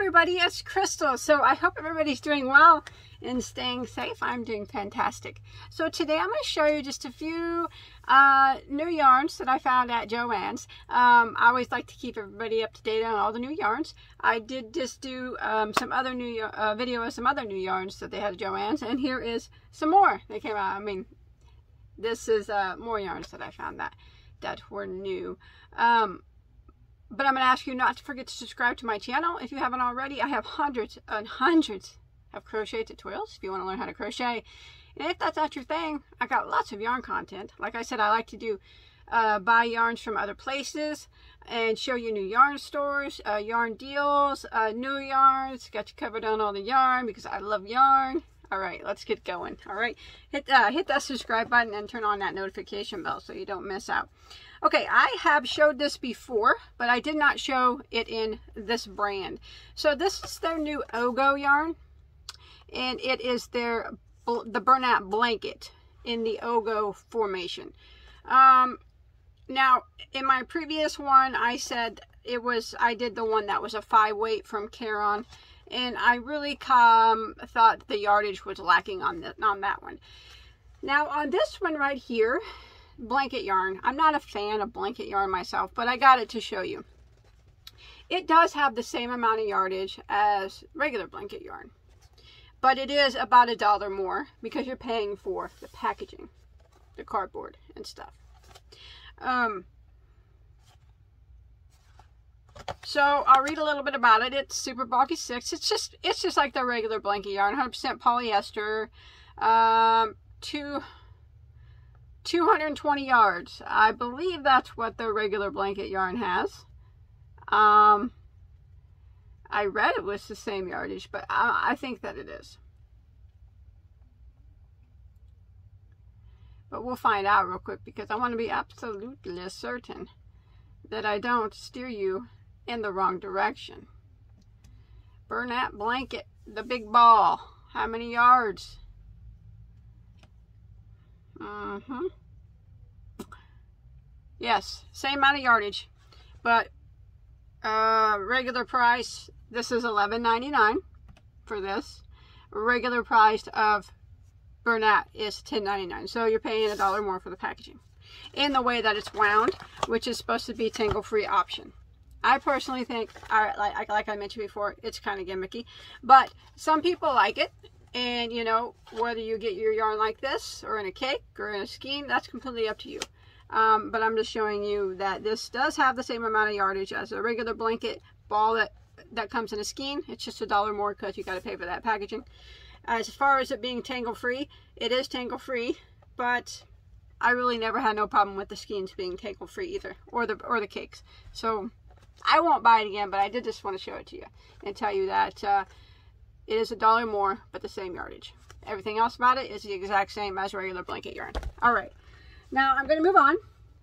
everybody, it's Crystal. So I hope everybody's doing well and staying safe. I'm doing fantastic. So today I'm going to show you just a few uh, new yarns that I found at Joann's. Um, I always like to keep everybody up to date on all the new yarns. I did just do um, some other new uh, video of some other new yarns that they had at Joann's, and here is some more. They came out. I mean, this is uh, more yarns that I found that that were new. Um, but I'm going to ask you not to forget to subscribe to my channel if you haven't already. I have hundreds and hundreds of crochet tutorials if you want to learn how to crochet. And if that's not your thing, I got lots of yarn content. Like I said, I like to do uh, buy yarns from other places and show you new yarn stores, uh, yarn deals, uh, new yarns. Got you covered on all the yarn because I love yarn. All right, let's get going. All right, hit uh, hit that subscribe button and turn on that notification bell so you don't miss out. Okay, I have showed this before, but I did not show it in this brand. So this is their new Ogo yarn, and it is their the Bernat blanket in the Ogo formation. Um, now, in my previous one, I said it was I did the one that was a five weight from Caron and I really thought the yardage was lacking on, the, on that one. Now on this one right here, blanket yarn, I'm not a fan of blanket yarn myself, but I got it to show you. It does have the same amount of yardage as regular blanket yarn, but it is about a dollar more because you're paying for the packaging, the cardboard and stuff. Um, so I'll read a little bit about it. It's super bulky six. It's just it's just like the regular blanket yarn, 100% polyester. Um, two 220 yards. I believe that's what the regular blanket yarn has. Um, I read it was the same yardage, but I, I think that it is. But we'll find out real quick because I want to be absolutely certain that I don't steer you in the wrong direction. Bernat blanket, the big ball. How many yards? Mm-hmm. Yes, same amount of yardage. But uh, regular price, this is $11.99 for this. Regular price of Bernat is $10.99. So you're paying a dollar more for the packaging. In the way that it's wound, which is supposed to be tangle-free option. I personally think, like, like I mentioned before, it's kind of gimmicky. But some people like it. And, you know, whether you get your yarn like this, or in a cake, or in a skein, that's completely up to you. Um, but I'm just showing you that this does have the same amount of yardage as a regular blanket ball that, that comes in a skein. It's just a dollar more because you got to pay for that packaging. As far as it being tangle-free, it is tangle-free, but I really never had no problem with the skeins being tangle-free either, or the or the cakes. So I won't buy it again, but I did just want to show it to you and tell you that uh, it is a dollar more, but the same yardage. Everything else about it is the exact same as regular blanket yarn. All right, now I'm going to move on.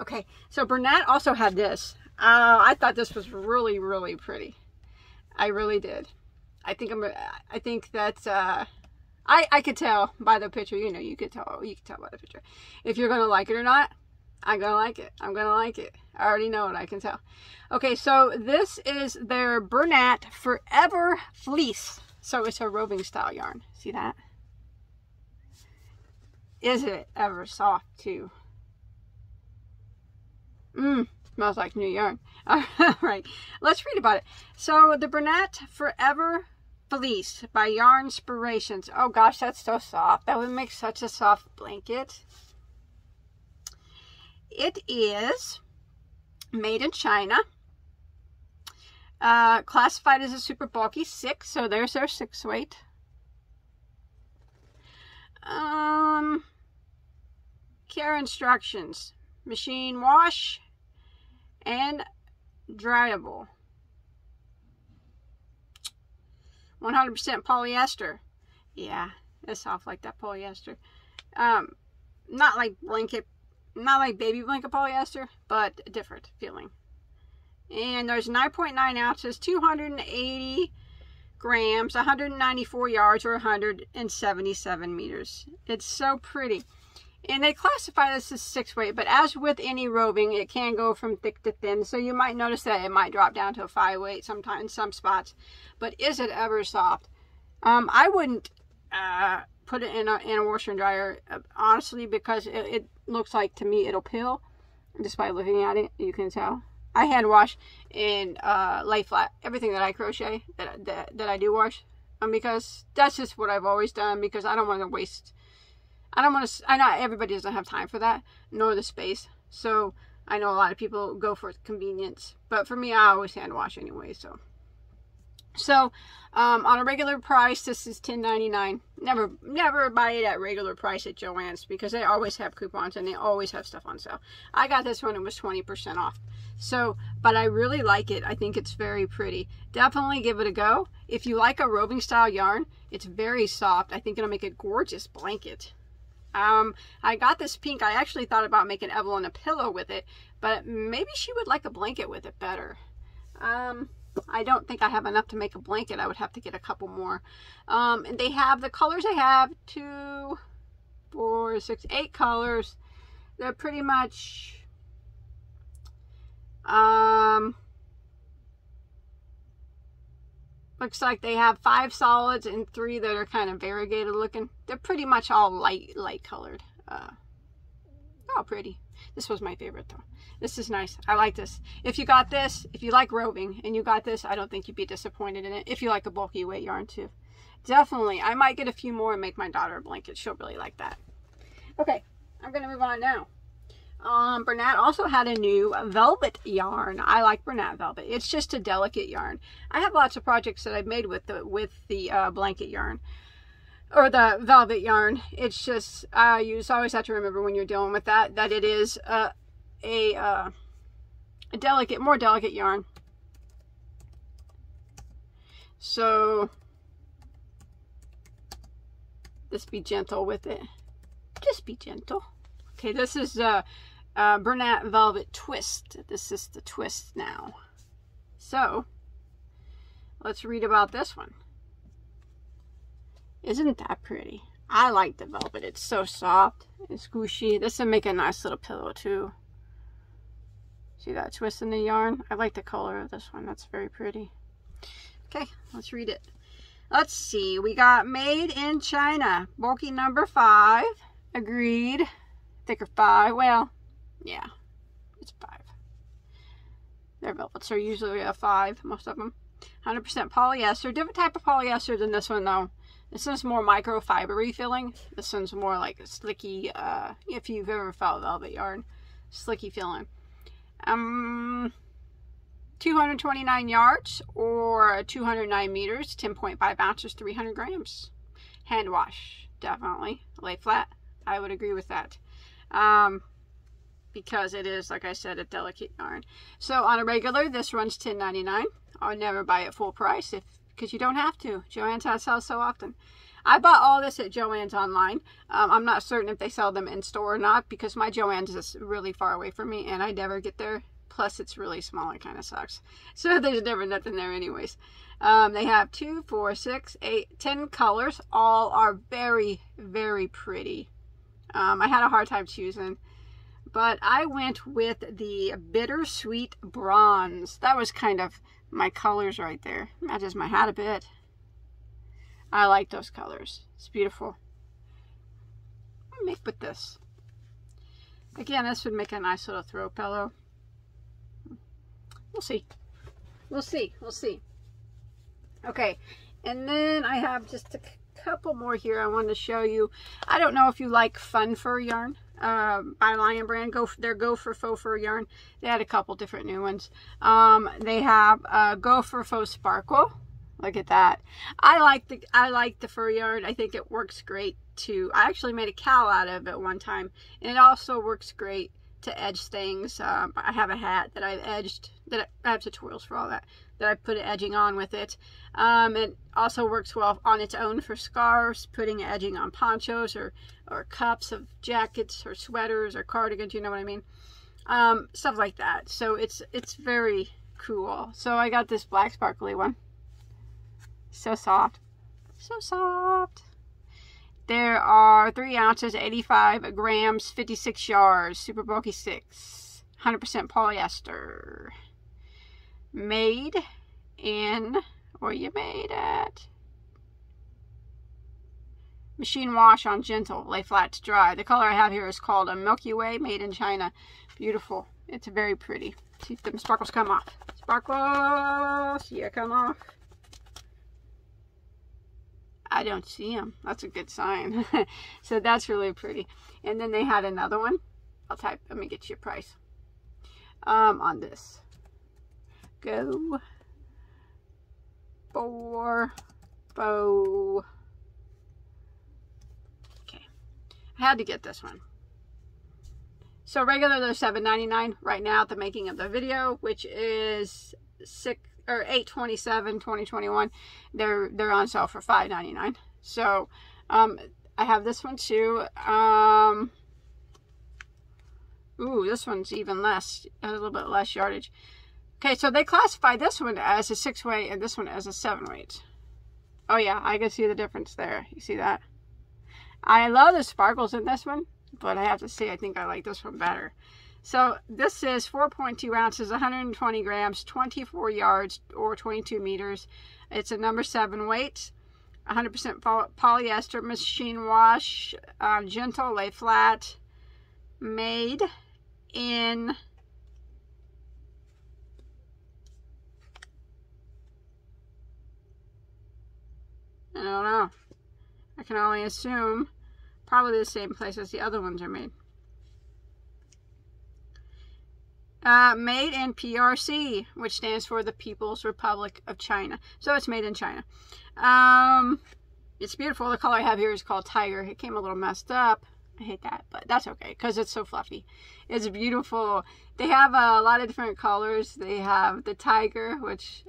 Okay, so Bernat also had this. Uh, I thought this was really, really pretty. I really did. I think I'm. I think that uh, I I could tell by the picture. You know, you could tell. You could tell by the picture if you're gonna like it or not. I'm gonna like it. I'm gonna like it. I already know it. I can tell. Okay, so this is their Bernat Forever Fleece. So it's a roving style yarn. See that? Is it ever soft too? Mmm, smells like new yarn. All right, let's read about it. So the Bernat Forever Fleece by Yarnspirations. Oh gosh, that's so soft. That would make such a soft blanket. It is made in China. Uh, classified as a super bulky six, so there's our six weight. Um, care instructions: machine wash and dryable. 100% polyester. Yeah, it's soft like that polyester. Um, not like blanket not like baby blanket polyester, but a different feeling. And there's 9.9 .9 ounces, 280 grams, 194 yards, or 177 meters. It's so pretty. And they classify this as six weight, but as with any roving, it can go from thick to thin. So you might notice that it might drop down to a five weight sometimes in some spots. But is it ever soft? Um, I wouldn't uh, put it in a, in a washer and dryer, uh, honestly, because it, it looks like to me it'll peel. Just by looking at it, you can tell. I hand wash in uh, lay flat everything that I crochet that, that, that I do wash um, because that's just what I've always done because I don't want to waste I don't want to I know everybody doesn't have time for that nor the space so I know a lot of people go for convenience but for me I always hand wash anyway so so um, on a regular price this is $10.99 never never buy it at regular price at Joann's because they always have coupons and they always have stuff on sale I got this one it was 20% off so, but I really like it. I think it's very pretty. Definitely give it a go. If you like a roving style yarn, it's very soft. I think it'll make a gorgeous blanket. Um, I got this pink. I actually thought about making Evelyn a pillow with it, but maybe she would like a blanket with it better. Um, I don't think I have enough to make a blanket. I would have to get a couple more. Um, and they have the colors I have, two, four, six, eight colors. They're pretty much um, looks like they have five solids and three that are kind of variegated looking. They're pretty much all light, light colored. Uh, oh, pretty. This was my favorite though. This is nice. I like this. If you got this, if you like roving and you got this, I don't think you'd be disappointed in it. If you like a bulky weight yarn too. Definitely. I might get a few more and make my daughter a blanket. She'll really like that. Okay, I'm going to move on now. Um, Bernat also had a new velvet yarn. I like Bernat velvet. It's just a delicate yarn. I have lots of projects that I've made with the with the uh, blanket yarn or the velvet yarn. It's just I use always have to remember when you're dealing with that that it is uh, a uh, a delicate, more delicate yarn. So just be gentle with it. Just be gentle. Okay, this is uh, uh, Bernat Velvet Twist. This is the twist now. So, let's read about this one. Isn't that pretty? I like the velvet. It's so soft and squishy. This would make a nice little pillow too. See that twist in the yarn? I like the color of this one. That's very pretty. Okay, let's read it. Let's see. We got made in China. Bulky number five. Agreed. Thicker five. Well, yeah, it's five. Their velvets are usually a five, most of them. 100% polyester. Different type of polyester than this one, though. This one's more microfibery feeling. This one's more like a slicky, uh, if you've ever felt velvet yarn, slicky feeling. Um, 229 yards or 209 meters, 10.5 ounces, 300 grams. Hand wash, definitely. Lay flat, I would agree with that. Um, because it is, like I said, a delicate yarn. So on a regular, this runs $10.99. I would never buy it full price if because you don't have to. Joann's has sell so often. I bought all this at Joann's online. Um, I'm not certain if they sell them in store or not because my Joann's is really far away from me and I never get there. Plus, it's really small. It kind of sucks. So there's never nothing there anyways. Um, they have two, four, six, eight, ten colors. All are very, very pretty. Um, I had a hard time choosing. But I went with the Bittersweet Bronze. That was kind of my colors right there. Matches my hat a bit. I like those colors. It's beautiful. Make with this? Again, this would make a nice little throw pillow. We'll see. We'll see. We'll see. Okay. And then I have just a couple more here I want to show you. I don't know if you like fun fur yarn um, by Lion Brand. Go their Go for Faux Fur yarn. They had a couple different new ones. Um, they have uh, Go for Faux Sparkle. Look at that. I like the I like the fur yarn. I think it works great too. I actually made a cowl out of it one time, and it also works great to edge things. Um, I have a hat that I've edged. That I have tutorials for all that. That I put edging on with it. Um, it also works well on its own for scarves, putting edging on ponchos or or cups of jackets or sweaters or cardigans. You know what I mean? Um, stuff like that. So it's it's very cool. So I got this black sparkly one. So soft, so soft. There are 3 ounces, 85 grams, 56 yards, super bulky sticks, 100% polyester. Made in, where you made at? Machine wash on gentle, lay flat to dry. The color I have here is called a Milky Way, made in China. Beautiful. It's very pretty. See if them sparkles come off. Sparkles! Yeah, come off. I don't see them. That's a good sign. so that's really pretty. And then they had another one. I'll type, let me get you a price um, on this. Go for Faux. Okay. I had to get this one. So regular they're $7.99 right now at the making of the video, which is six or 827 2021 they're they're on sale for 5.99 so um i have this one too um ooh this one's even less a little bit less yardage. Okay so they classify this one as a six weight and this one as a seven weight oh yeah i can see the difference there. You see that? I love the sparkles in this one but i have to say i think i like this one better so this is 4.2 ounces, 120 grams, 24 yards or 22 meters. It's a number seven weight, 100% polyester, machine wash, uh, gentle, lay flat, made in I don't know. I can only assume probably the same place as the other ones are made. Uh, made in PRC, which stands for the People's Republic of China. So it's made in China. Um, it's beautiful. The color I have here is called Tiger. It came a little messed up. I hate that, but that's okay because it's so fluffy. It's beautiful. They have a lot of different colors. They have the tiger, which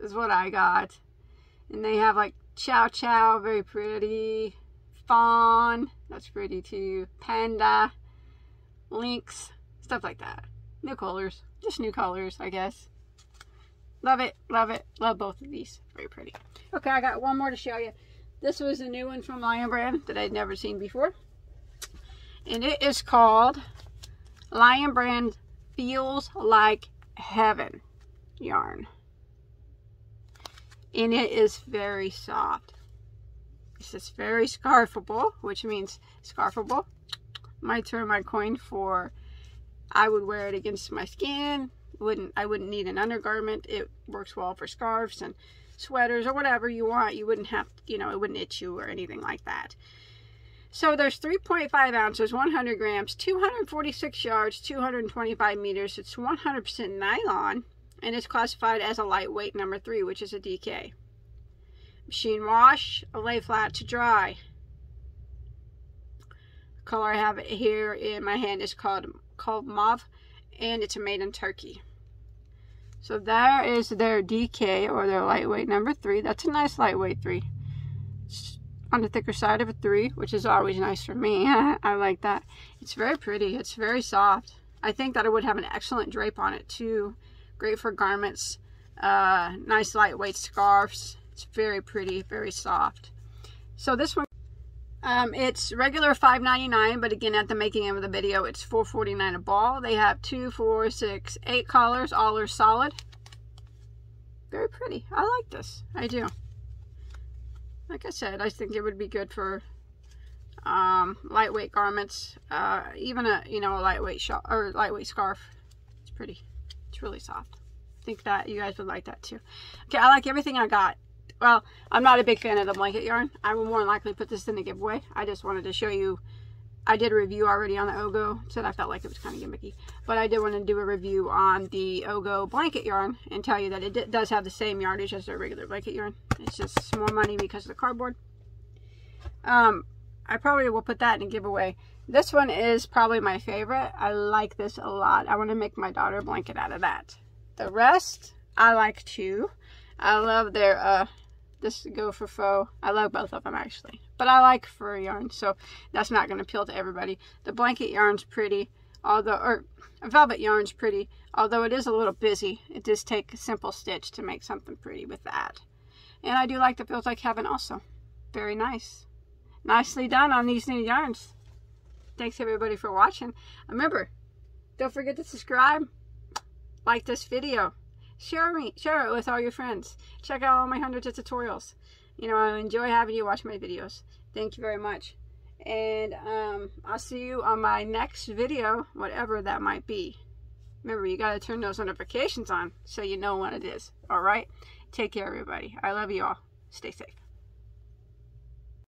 is what I got. And they have like chow chow, very pretty. Fawn, that's pretty too. Panda, lynx, stuff like that. New colors. Just new colors, I guess. Love it. Love it. Love both of these. Very pretty. Okay, I got one more to show you. This was a new one from Lion Brand that I'd never seen before. And it is called Lion Brand Feels Like Heaven yarn. And it is very soft. It's just very scarfable, which means scarfable. Might turn my coin for I would wear it against my skin. Wouldn't I wouldn't need an undergarment. It works well for scarves and sweaters or whatever you want. You wouldn't have, you know, it wouldn't itch you or anything like that. So there's 3.5 ounces, 100 grams, 246 yards, 225 meters. It's 100% nylon, and it's classified as a lightweight number three, which is a DK. Machine wash, lay flat to dry. The color I have here in my hand is called called Mauve, and it's made in Turkey. So there is their DK, or their lightweight number three. That's a nice lightweight three. It's on the thicker side of a three, which is always nice for me. I like that. It's very pretty. It's very soft. I think that it would have an excellent drape on it too. Great for garments. Uh, nice lightweight scarves. It's very pretty, very soft. So this one um, it's regular $5.99, but again, at the making end of the video, it's $4.49 a ball. They have two, four, six, eight collars. All are solid. Very pretty. I like this. I do. Like I said, I think it would be good for um, lightweight garments. Uh, even a, you know, a lightweight shawl or lightweight scarf. It's pretty. It's really soft. I think that you guys would like that too. Okay, I like everything I got well, I'm not a big fan of the blanket yarn. I will more than likely put this in the giveaway. I just wanted to show you. I did a review already on the Ogo. Said I felt like it was kind of gimmicky. But I did want to do a review on the Ogo blanket yarn and tell you that it does have the same yardage as their regular blanket yarn. It's just more money because of the cardboard. Um, I probably will put that in a giveaway. This one is probably my favorite. I like this a lot. I want to make my daughter a blanket out of that. The rest, I like too. I love their uh, this go for faux. I love both of them actually. But I like fur yarn, so that's not going to appeal to everybody. The blanket yarn's pretty, although, or velvet yarn's pretty, although it is a little busy. It does take a simple stitch to make something pretty with that. And I do like the Feels Like Heaven also. Very nice. nicely done on these new yarns. Thanks everybody for watching. Remember, don't forget to subscribe, like this video, share me, share it with all your friends. Check out all my hundreds of tutorials. You know, I enjoy having you watch my videos. Thank you very much. And um, I'll see you on my next video, whatever that might be. Remember, you got to turn those notifications on so you know when it is. All right? Take care, everybody. I love you all. Stay safe.